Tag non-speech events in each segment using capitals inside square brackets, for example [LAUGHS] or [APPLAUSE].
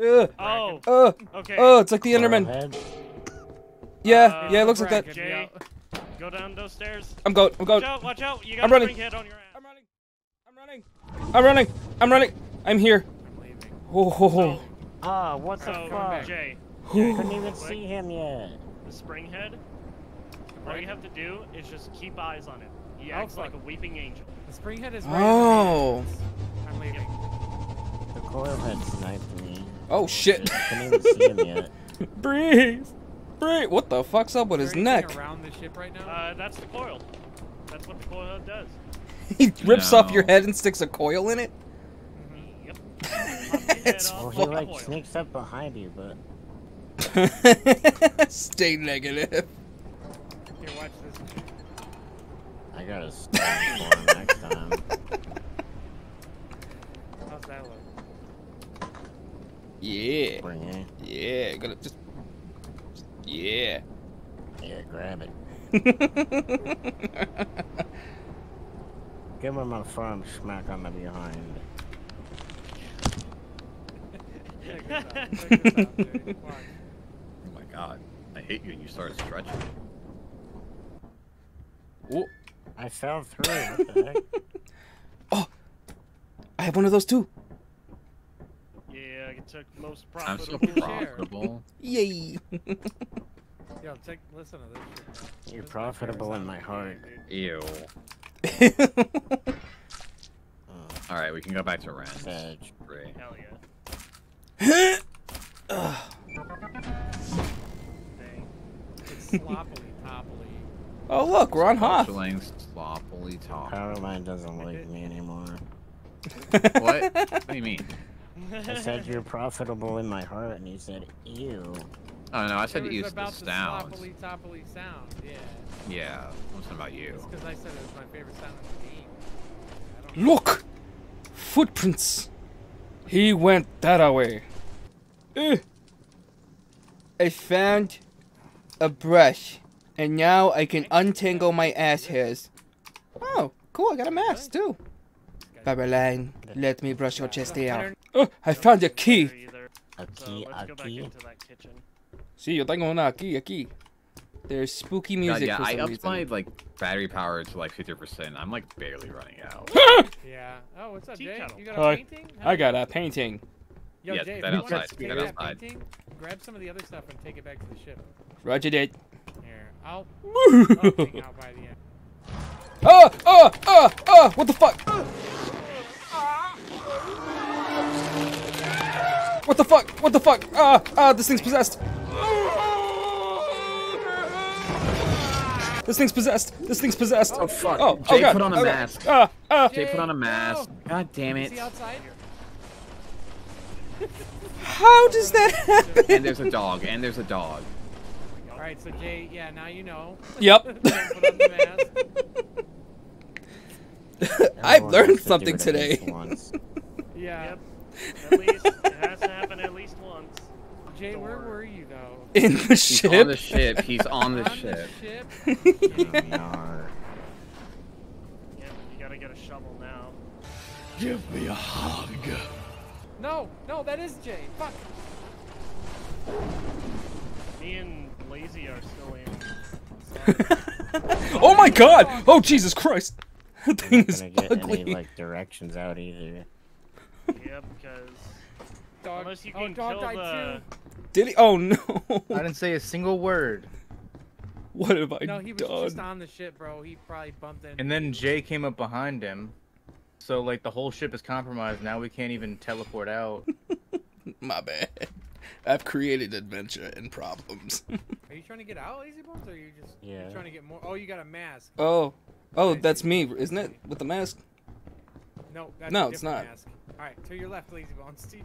Ugh. Oh, Uh, okay. oh, it's like the Enderman. Yeah, Uh, yeah, it looks like that. Jay. Go down those stairs. I'm going. I'm going. Watch out, watch out. You got I'm a running. head on your ass. I'm running. I'm running. I'm running. I'm running. I'm here. I'm leaving. Oh, ho, ho. Ah, what the So, fuck? Jay, [SIGHS] Couldn't even see him yet. the spring head, all you have to do is just keep eyes on it. He Oh, acts like a weeping angel. The spring head is right Oh. I'm leaving. The coil head sniped me. Oh shit. Couldn't even see him yet. [LAUGHS] Breathe. Breathe. What the fuck's up with his neck? around the ship right now? Uh, that's the coil. That's what the coil does. [LAUGHS] He rips off your head and sticks a coil in it. Yep. [LAUGHS] It's Well, he fuck. like sneaks up behind you, but Stay negative. Here, watch this. I gotta stop for him next time. How's that look? Yeah. Bring it. Yeah. Gonna just. Yeah. Yeah, grab it. [LAUGHS] Give him a firm smack on the behind. Check this out. Check this out, Jay. Watch. Oh my god. I hate you and you started stretching. oh, I fell through. What the heck? [LAUGHS] Oh, I have one of those too. Yeah, it took most I'm so profitable. share. Yay. [LAUGHS] Yo, take, listen to this shit. You're This is my favorite profitable in my heart. game, Ew. [LAUGHS] Oh, Alright, we can go back to Rend. Veg. Great. Hell yeah. Ugh. [LAUGHS] Dang. dude. It's sloppily, toppily. oh look, we're on Hoth. Fletchling sloppily talk. Powerline doesn't like me anymore. What? What do you mean? I said you're profitable in my heart, and you said, ew. Oh no, I said it to was use the about the sounds. sloppily, toppily sound. Yeah. Yeah, wasn't about you. Because I said it was my favorite sound in the game. Look! Footprints! He went that away. Eh. I found a brush, and now I can untangle my ass hairs. Oh, cool, I got a mask too. Babaline, let me brush your chest hair. Oh, I found a key. Either. A So key, let's a go back key. into that kitchen. See, yo tengo una aquí, aquí. There's spooky God, music yeah, for I some upped reason. my like battery power to like 50%. I'm like barely running out. [LAUGHS] Yeah. Oh, what's up, Jay? You got a Hi. painting? I got a painting. Yo, Yeah, Jay, that outside, take that that outside. painting, grab some of the other stuff and take it back to the ship. Roger that. Here, I'll, I'll out by the end. Ah! Ah! Ah! Ah! What the fuck? What the fuck? What the fuck? Ah! Ah! This thing's possessed. This thing's possessed. This thing's possessed. Oh fuck! Oh, Jay oh god. put on a oh, God. mask. Ah! Ah! Jay put on a mask. no. God damn it! he outside? How does that happen? And there's a dog. And there's a dog. All right, so Jay, yeah, now you know. Yep. [LAUGHS] Put on mask. [LAUGHS] I've learned has to do something today. once. Yeah. Yep. [LAUGHS] At least it has to happen at least once. Jay, where were you though? In the He's on [LAUGHS] the ship. ship. He's on the On ship. ship? Yar. Yep, you gotta get a shovel now. Give me a hug. No, no, that is Jay. Fuck. Me and Lazy are still in. [LAUGHS] oh my god! Oh Jesus Christ! [LAUGHS] That thing is gonna get ugly. any like directions out either. Yep, because Dog. unless you oh, dog kill died the. Did he? Oh no! [LAUGHS] I didn't say a single word. What have I too. No, he was done? just on the ship, bro. He probably bumped in. And then Jay came up behind him. So like the whole ship is compromised. Now we can't even teleport out. [LAUGHS] My bad. I've created adventure and problems. Are you trying to get out, Lazy Bones, or are you just Yeah. you're trying to get more? Oh, you got a mask. oh, oh, that's me, isn't it? With the mask. No, that's No, a it's not. Mask. All right, to your left, Lazy Bones. [LAUGHS]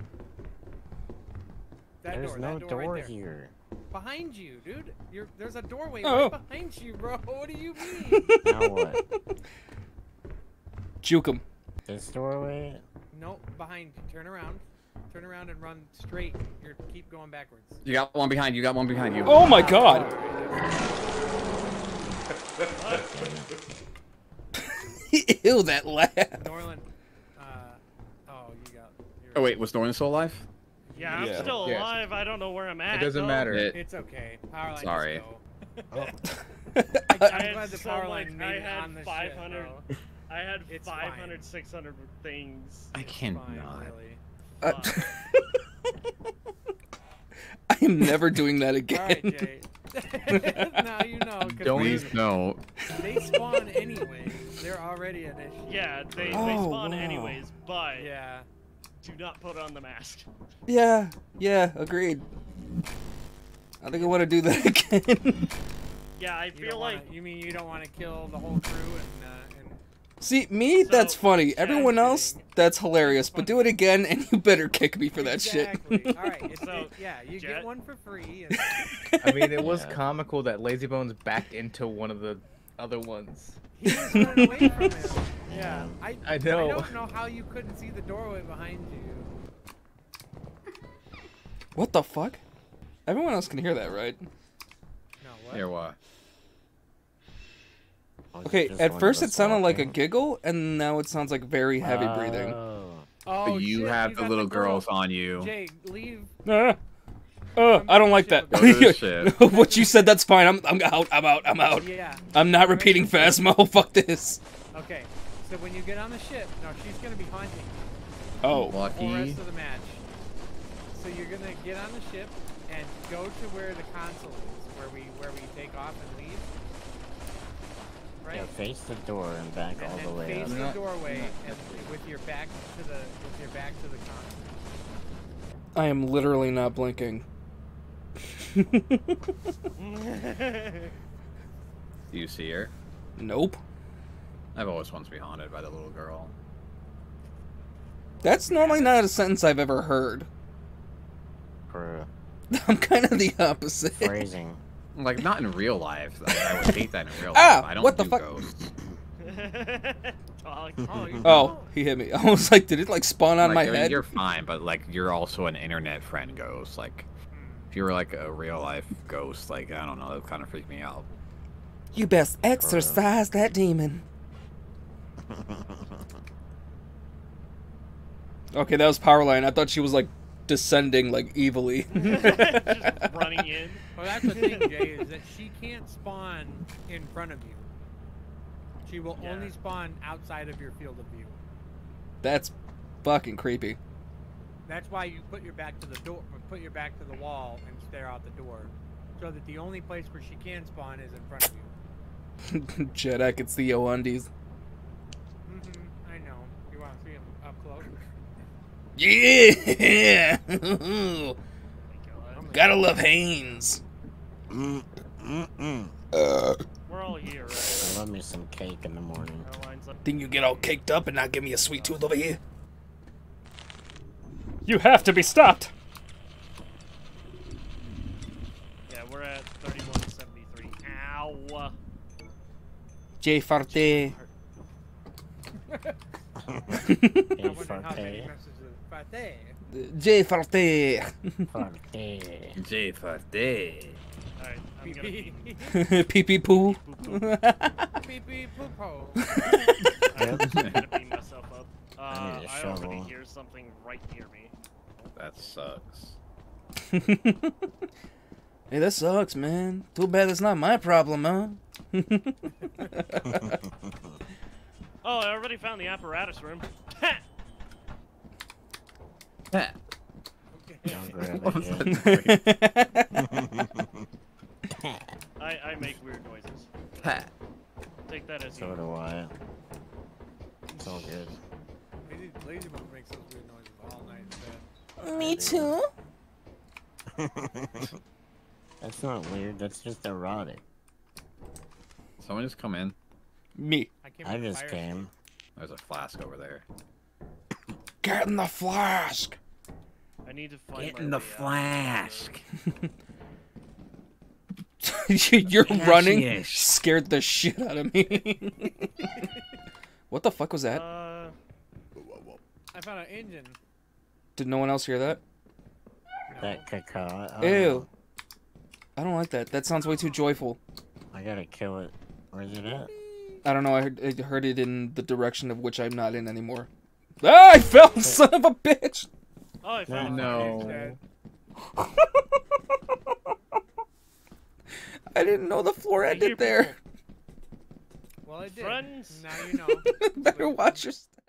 See? That There's door, no that door, door, right there. here. Behind you, dude. You're, there's a doorway Oh. right behind you, bro. [LAUGHS] What do you mean? [LAUGHS] Now what? [LAUGHS] Juke him. This doorway? no, behind you. Turn around. Turn around and run straight. You're keep going backwards. You got one behind you. You got one behind you. Oh my god! Ew, that laugh. Norlann. Uh, oh, you got. Oh wait, was Norman still alive? Yeah, I'm Yeah. still Yeah. alive. I don't know where I'm at. It doesn't though. matter. It- It's okay. Power line. Sorry. Oh, [LAUGHS] I, I I'm had glad the so power line made I had on 500 ship. I had It's 500, fine. 600 things. I It's cannot. fine, really. Uh, [LAUGHS] I am never doing that again. right, Jay. [LAUGHS] now you know. 'cause Don't they, Please don't. they spawn anyway. They're already an issue. yeah, they, they Oh, spawn wow. anyways, but Yeah. Do not put on the mask. Yeah, yeah, agreed. I think I want to do that [LAUGHS] again. Yeah, I feel don't like wanna, you mean you don't want to kill the whole crew and uh, and See, me, that's So, funny. Everyone else, that's hilarious. But do it again, and you better kick me for that exactly. shit. [LAUGHS] All right. So, it- yeah, you Jet- get one for free. And [LAUGHS] I mean, it was Yeah. comical that Lazy Bones backed into one of the other ones. he running away from him. [LAUGHS] Yeah. I I I don't know how you couldn't see the doorway behind you. what the fuck? Everyone else can hear that, right? No. What? Here, what? Okay, at first it sounded like a giggle, and now it sounds like very heavy breathing. Oh. Oh, you shit, have the got little girl. girls on you. Jay, leave. Uh, [LAUGHS] uh, I don't like that. Go to the ship. what you said, that's fine. I'm, I'm out. I'm out. I'm out. Yeah. I'm not Alright. repeating Phasmo. [LAUGHS] Fuck this. Okay. So when you get on the ship, no, she's gonna be haunting you Oh. the whole rest of the match. So you're gonna get on the ship and go to where the console is, where we where we take off and leave. Right. Yeah, face the door and back and all then the way face up. the doorway not and with your back to the with your back to the console. I am literally not blinking. Do [LAUGHS] you see her? nope. I've always wanted to be haunted by the little girl. That's normally not a sentence I've ever heard. For [LAUGHS] I'm kind of the opposite. phrasing. Like not in real life. Like, I would hate that in real [LAUGHS] Ah, life. I don't what the do fuck? ghosts. Oh, you don't? he hit me. I was like, did it like spawn on Like, my I mean, head? You're fine, but like you're also an internet friend ghost. Like if you were like a real life ghost, like I don't know, that would kind of freak me out. You best exorcise that demon. Okay, that was Powerline. I thought she was like descending like evilly. [LAUGHS] Just running in. Well, that's the thing, Jay, is that she can't spawn in front of you. She will Yeah. only spawn outside of your field of view. That's fucking creepy. That's why you put your back to the door, put your back to the wall, and stare out the door, so that the only place where she can spawn is in front of you. [LAUGHS] Jedek, it's the Youndies. Mm-hmm. I know. You want to see him up close? [LAUGHS] Yeah! God. Gotta love Haynes. Mm, mm, mm. We're all here, I love me some cake in the morning. No. Think you get all caked up and not give me a sweet tooth over here? You have to be stopped. Yeah, we're at 3173. Ow. J Farte. I Hey, wonder how many Farte. J Farte. Farte. J for day. Alright, I'm Beep gonna beep. Pee pee poo. Beep beep poop hole. I'm gonna beat myself up. Uh, I need a I already hear something right near me. That sucks. [LAUGHS] hey, that sucks, man. Too bad it's not my problem, huh? [LAUGHS] Oh, I already found the apparatus room. Pat. Don't grab it yet. I, I make weird noises. Pat. Take that as so you. do I. It's all good. Lazy, lazy Bone makes those weird noises all night. me too. [LAUGHS] That's not weird. That's just erotic. Someone just come in. Me. I, I just fire came. There's a flask over there. Get in the flask. I need to find Get my in the way flask. [LAUGHS] You're Yes, running. Scared the shit out of me. [LAUGHS] what the fuck was that? Uh, I found an engine. Did no one else hear that? That cacao. Oh, Ew. I don't like that. That sounds way too joyful. I gotta kill it. Where's it at? I don't know. I heard, I heard it in the direction of which I'm not in anymore. Ah, I fell, [LAUGHS] son of a bitch! Oh, I fell. No. [LAUGHS] I didn't know the floor ended there. [LAUGHS] Well, it did. Friends. Now you know. Better watch your step.